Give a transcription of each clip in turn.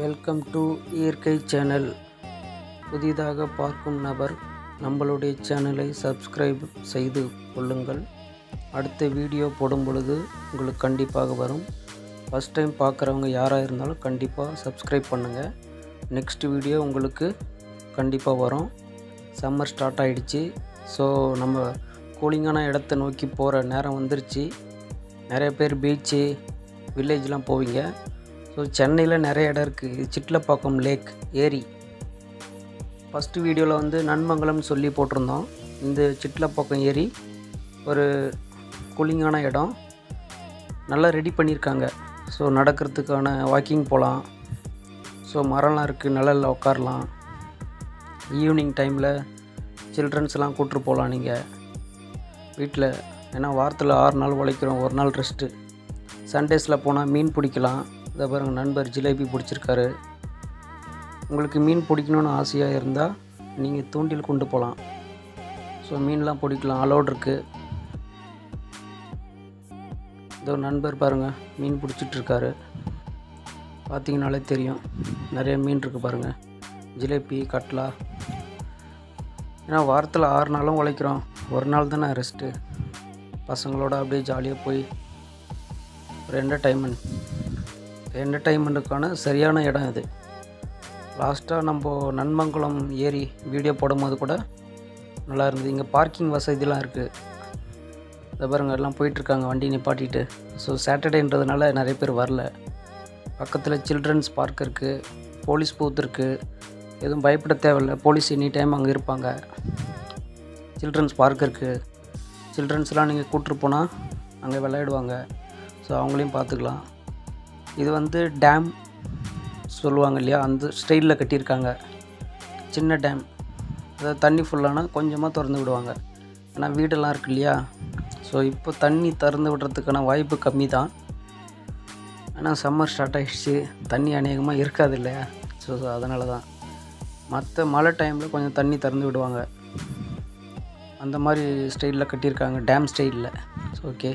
Welcome to இயற்கை channel புதிதாக பார்க்கும் நபர் நம்மளுடைய சேனலை சப்ஸ்கிரைப் செய்து கொள்ளுங்கள். அடுத்த வீடியோ போடும் பொழுது உங்களுக்கு கண்டிப்பாக வரும். ஃபஸ்ட் டைம் பார்க்குறவங்க யாராக இருந்தாலும் கண்டிப்பாக சப்ஸ்கிரைப் பண்ணுங்கள் நெக்ஸ்ட் வீடியோ உங்களுக்கு கண்டிப்பாக வரும். சம்மர் ஸ்டார்ட் ஆகிடுச்சு ஸோ நம்ம கூலிங்கான இடத்த நோக்கி போகிற நேரம் வந்துருச்சு. நிறைய பேர் பீச்சு வில்லேஜ்லாம் போவீங்க. ஸோ சென்னையில் நிறைய இடம் இருக்குது சிட்லப்பாக்கம் லேக் ஏரி. ஃபஸ்ட்டு வீடியோவில் வந்து நன்மங்கலம்னு சொல்லி போட்டிருந்தோம். இந்த சிட்லப்பாக்கம் ஏரி ஒரு கூலிங்கான இடம். நல்லா ரெடி பண்ணியிருக்காங்க. ஸோ நடக்கிறதுக்கான வாக்கிங் போகலாம் ஸோ மரம்லாம் இருக்குது நிழலில் உட்காரலாம். ஈவினிங் டைமில் சில்ட்ரன்ஸ்லாம் கூப்பிட்ரு போகலாம் நீங்கள் வீட்டில் ஏன்னா வாரத்தில் ஆறு நாள் உழைக்கிறோம். ஒரு நாள் ரெஸ்ட்டு சண்டேஸில் போனால் மீன் பிடிக்கலாம். இதை பாருங்கள் நண்பர் ஜிலேபி பிடிச்சிருக்காரு. உங்களுக்கு மீன் பிடிக்கணுன்னு ஆசையாக இருந்தால் நீங்கள் தூண்டில் கொண்டு போகலாம் ஸோ மீன்லாம் பிடிக்கலாம். அலோட் இருக்குது இதோ நண்பர் பாருங்கள் மீன் பிடிச்சிட்ருக்காரு. பார்த்தீங்கனாலே தெரியும். நிறைய மீன் இருக்குது பாருங்கள் ஜிலேபி கட்லா. ஏன்னா வாரத்தில் ஆறு நாளும் உழைக்கிறோம். ஒரு நாள் தானே ரெஸ்ட்டு பசங்களோட அப்படியே ஜாலியாக போய் ஒரு என்டர்டைன்மெண்ட் என்டர்டைன்மெண்ட்டுக்கான சரியான இடம் இது. லாஸ்ட்டாக நம்ம நன்மங்குளம் ஏரி வீடியோ போடும்போது கூட நல்லா இருந்தது. இங்கே பார்க்கிங் வசதிலாம் இருக்குது இதை பாருங்க எல்லாம் போயிட்டுருக்காங்க வண்டி நிப்பாட்டிட்டு. ஸோ சாட்டர்டேன்றதுனால நிறைய பேர் வரல. பக்கத்தில் சில்ட்ரன்ஸ் பார்க் இருக்குது போலீஸ் பூத் இருக்குது எதுவும் பயப்பட தேவையில்ல. போலீஸ் எனி டைம் அங்கே இருப்பாங்க. சில்ட்ரன்ஸ் பார்க் இருக்குது சில்ட்ரன்ஸ்லாம் நீங்கள் கூப்பிட்டு போனால் அங்கே விளையாடுவாங்க. ஸோ அவங்களையும் பார்த்துக்கலாம். இது வந்து டேம் சொல்லுவாங்க இல்லையா? அந்த ஸ்டைலில் கட்டியிருக்காங்க. சின்ன டேம் அதாவது தண்ணி ஃபுல்லானால் கொஞ்சமாக திறந்து விடுவாங்க. ஆனால் வீடெல்லாம் இருக்கு இல்லையா? ஸோ இப்போ தண்ணி திறந்து விடுறதுக்கான வாய்ப்பு கம்மி தான் ஆனால் சம்மர் ஸ்டார்ட் ஆகிடுச்சு தண்ணி அநேகமாக இருக்காது இல்லையா? ஸோ அதனால தான் மற்ற மழை டைமில் கொஞ்சம் தண்ணி திறந்து விடுவாங்க. அந்த மாதிரி ஸ்டைலில் கட்டியிருக்காங்க. டேம் ஸ்டைலில் ஓகே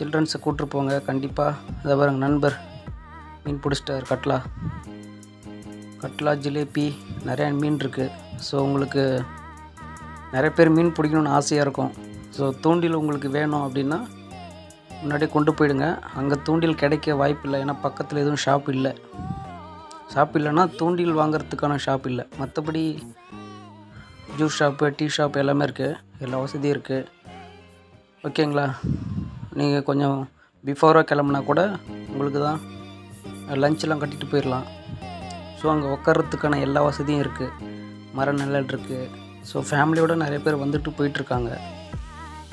சில்ட்ரன்ஸை கூப்பிட்டு போங்க. கண்டிப்பாக அதை பாருங்க நண்பர். மீன் பிடிச்சிட்டார் கட்லா. கட்லா ஜிலேபி நிறையா மீன் இருக்குது ஸோ உங்களுக்கு நிறைய பேர் மீன் பிடிக்கணுன்னு ஆசையாக இருக்கும். ஸோ தூண்டில் உங்களுக்கு வேணும் அப்படின்னா முன்னாடியே கொண்டு போயிடுங்க. அங்கே தூண்டில் கிடைக்க வாய்ப்பு இல்லை. ஏன்னா பக்கத்தில் எதுவும் ஷாப் இல்லை. ஷாப் இல்லைன்னா தூண்டில் வாங்குறதுக்கான ஷாப் இல்லை. மற்றபடி ஜூஸ் ஷாப்பு டீ ஷாப் எல்லாமே இருக்குது எல்லா வசதியும் இருக்குது ஓகேங்களா நீங்கள் கொஞ்சம் பிஃபோராக கிளம்புனா கூட உங்களுக்கு தான் லஞ்செலாம் கட்டிட்டு போயிடலாம் ஸோ அங்கே உட்காரத்துக்கான எல்லா வசதியும் இருக்குது மர நிழல் இருக்குது ஸோ ஃபேமிலியோட நிறைய பேர் வந்துட்டு போயிட்டுருக்காங்க.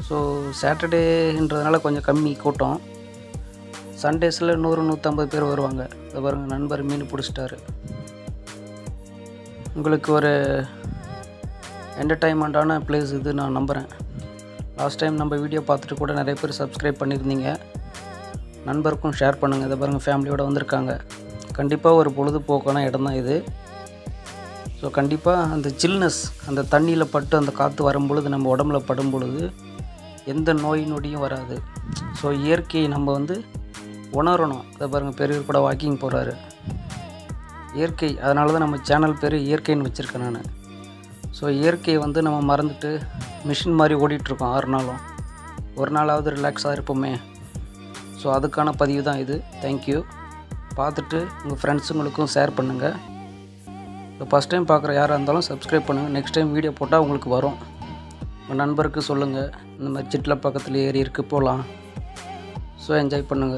ஸோ சாட்டர்டேன்றதுனால கொஞ்சம் கம்மி கூட்டம். சண்டேஸில் நூறு நூற்றம்பது பேர் வருவாங்க. இதை பாருங்கள் நண்பர் மீன் பிடிச்சிட்டாரு. உங்களுக்கு ஒரு என்டர்டைன்மெண்ட்டான பிளேஸ் இது நான் நம்புகிறேன் லாஸ்ட் டைம் நம்ம வீடியோ பார்த்துட்டு கூட நிறைய பேர் சப்ஸ்கிரைப் பண்ணியிருந்தீங்க. நண்பருக்கும் ஷேர் பண்ணுங்கள் இதை பாருங்கள் ஃபேமிலியோடு வந்திருக்காங்க. கண்டிப்பாக ஒரு பொழுதுபோக்கான இடம் தான் இது. ஸோ கண்டிப்பாக அந்த சில்னஸ் அந்த தண்ணியில் பட்டு அந்த காற்று வரும் பொழுது நம்ம உடம்புல படும் பொழுது எந்த நோய் நொடியும் வராது. ஸோ இயற்கையை நம்ம வந்து உணரணும். இதை பாருங்கள் பெரியவர் கூட வாக்கிங் போகிறாரு இயற்கை அதனால தான் நம்ம சேனல் பேர் இயற்கைன்னு வச்சுருக்கேன் நான். ஸோ இயற்கையை வந்து நம்ம மறந்துட்டு மிஷின் மாதிரி ஓடிட்டுருக்கோம் ஆறு நாளும். ஒரு நாளாவது ரிலாக்ஸாக இருப்போமே. ஸோ அதுக்கான பதிவு தான் இது. தேங்க்யூ பார்த்துட்டு உங்கள் ஃப்ரெண்ட்ஸுங்களுக்கும் ஷேர் பண்ணுங்கள் இப்போ ஃபஸ்ட் டைம் பார்க்குற யாராக இருந்தாலும் சப்ஸ்கிரைப் பண்ணுங்கள் நெக்ஸ்ட் டைம் வீடியோ போட்டால் உங்களுக்கு வரும். உங்கள் நண்பருக்கு சொல்லுங்கள் இந்த மாதிரி சிட்டில் பக்கத்தில் ஏறி இருக்குது போகலாம் ஸோ என்ஜாய் பண்ணுங்கள்